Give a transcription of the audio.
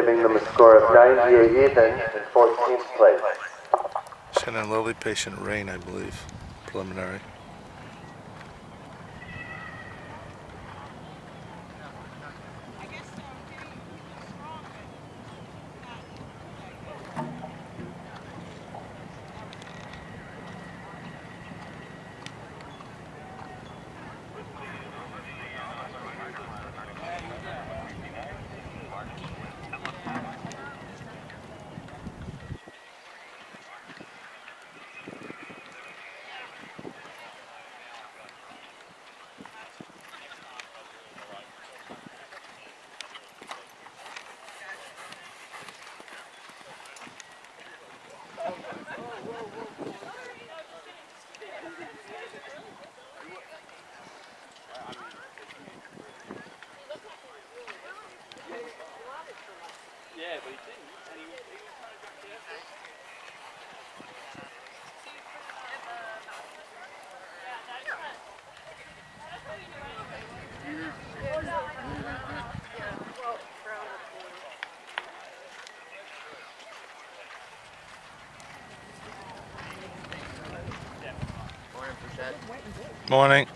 giving them a score of 98 even in 14th place. Lilly, patient rain, I believe, preliminary. Morning.